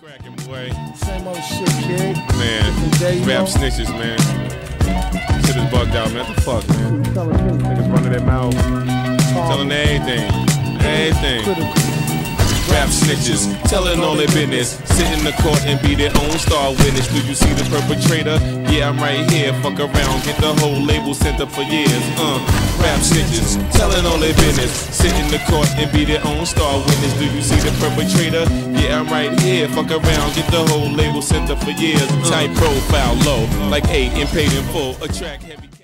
cracking, boy? Same old shit, kid. Man, day, rap know. snitches, man. Shit is bugged out, man. What the fuck, man? Niggas running their mouth, telling everything, everything. Critical. Rap snitches, telling all their business. Sit in the court and be their own star witness. Do you see the perpetrator? Yeah, I'm right here. Fuck around, get the whole label sent up for years. Uh, rap snitches, telling all their business. Sit in the court and be their own star witness. Do you see the perpetrator? Yeah, I'm right here. Fuck around, get the whole label sent up for years. Tight profile, low, like eight and paid in full. Attract heavy.